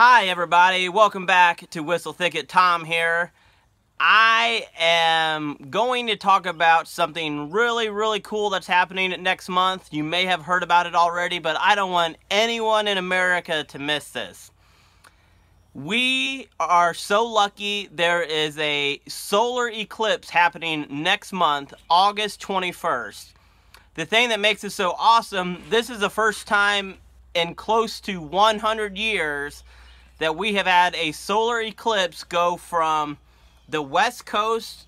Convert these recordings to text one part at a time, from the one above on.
Hi everybody, welcome back to Whistle Thicket. Tom here. I am going to talk about something really, really cool that's happening next month. You may have heard about it already, but I don't want anyone in America to miss this. We are so lucky there is a solar eclipse happening next month, August 21st. The thing that makes it so awesome, this is the first time in close to 100 years that we have had a solar eclipse go from the west coast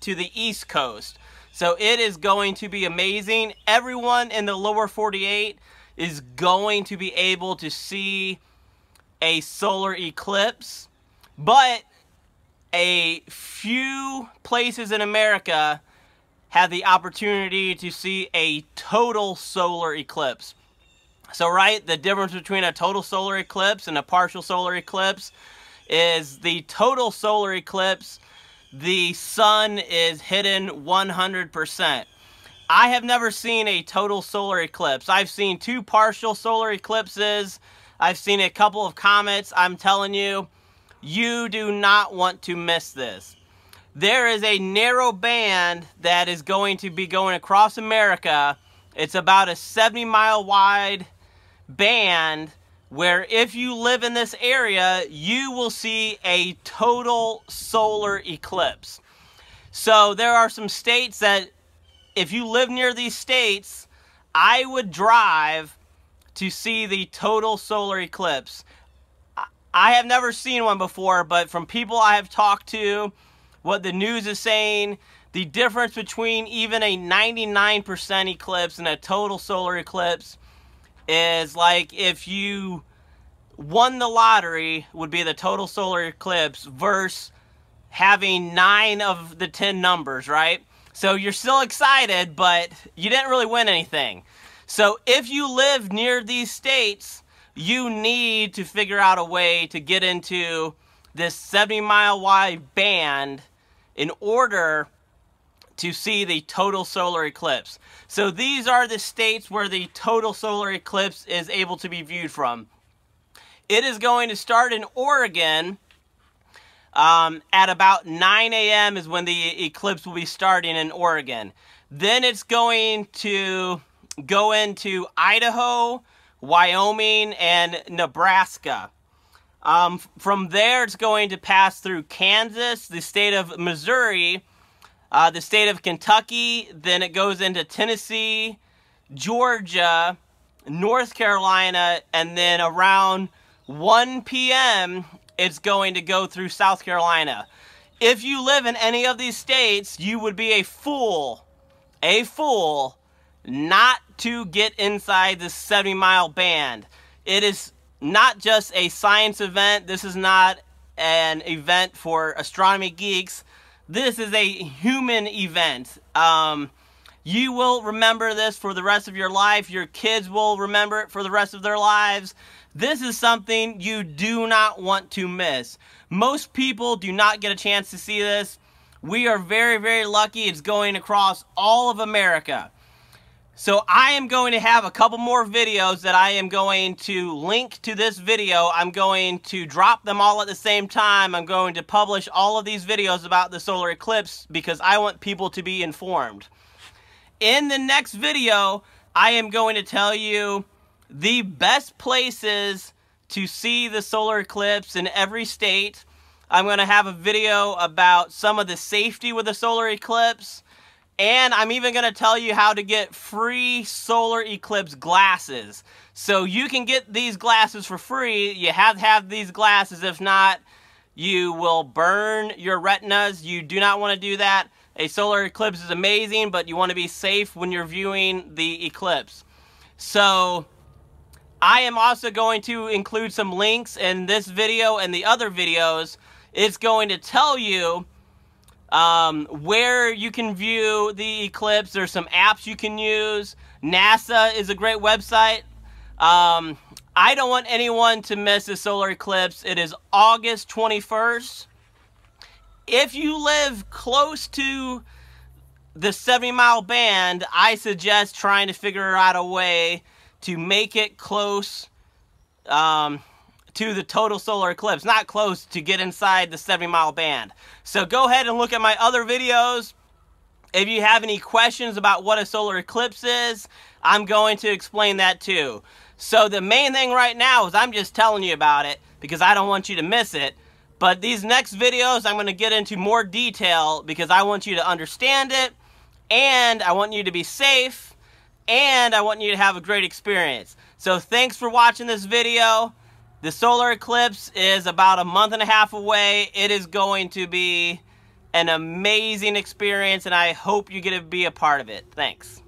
to the east coast. So it is going to be amazing. Everyone in the lower 48 is going to be able to see a solar eclipse, but a few places in America have the opportunity to see a total solar eclipse. So, right, the difference between a total solar eclipse and a partial solar eclipse is the total solar eclipse, the sun is hidden 100%. I have never seen a total solar eclipse. I've seen two partial solar eclipses. I've seen a couple of comets. I'm telling you, you do not want to miss this. There is a narrow band that is going to be going across America. It's about a 70 mile wide band where if you live in this area, you will see a total solar eclipse. So there are some states that if you live near these states, I would drive to see the total solar eclipse. I have never seen one before, but from people I have talked to, what the news is saying, the difference between even a 99% eclipse and a total solar eclipse is like if you won the lottery would be the total solar eclipse versus having nine of the 10 numbers, right? So you're still excited, but you didn't really win anything. So if you live near these states, you need to figure out a way to get into this 70 mile wide band in order to see the total solar eclipse. So these are the states where the total solar eclipse is able to be viewed from. It is going to start in Oregon um, at about 9 a.m. is when the eclipse will be starting in Oregon. Then it's going to go into Idaho, Wyoming, and Nebraska. Um, from there, it's going to pass through Kansas, the state of Missouri, uh, the state of Kentucky, then it goes into Tennessee, Georgia, North Carolina, and then around 1 p.m., it's going to go through South Carolina. If you live in any of these states, you would be a fool, a fool, not to get inside this 70 mile band. It is not just a science event, this is not an event for astronomy geeks this is a human event. Um, you will remember this for the rest of your life. Your kids will remember it for the rest of their lives. This is something you do not want to miss. Most people do not get a chance to see this. We are very, very lucky. It's going across all of America. So I am going to have a couple more videos that I am going to link to this video. I'm going to drop them all at the same time. I'm going to publish all of these videos about the solar eclipse because I want people to be informed. In the next video, I am going to tell you the best places to see the solar eclipse in every state. I'm going to have a video about some of the safety with the solar eclipse and I'm even going to tell you how to get free solar eclipse glasses. So you can get these glasses for free. You have to have these glasses. If not, you will burn your retinas. You do not want to do that. A solar eclipse is amazing, but you want to be safe when you're viewing the eclipse. So I am also going to include some links in this video and the other videos. It's going to tell you um, where you can view the eclipse. There's some apps you can use. NASA is a great website. Um, I don't want anyone to miss the solar eclipse. It is August 21st. If you live close to the 70 mile band, I suggest trying to figure out a way to make it close um, to the total solar eclipse, not close to get inside the 70 mile band. So go ahead and look at my other videos. If you have any questions about what a solar eclipse is, I'm going to explain that too. So the main thing right now is I'm just telling you about it because I don't want you to miss it. But these next videos, I'm going to get into more detail because I want you to understand it and I want you to be safe and I want you to have a great experience. So thanks for watching this video. The solar eclipse is about a month and a half away. It is going to be an amazing experience and I hope you get to be a part of it. Thanks.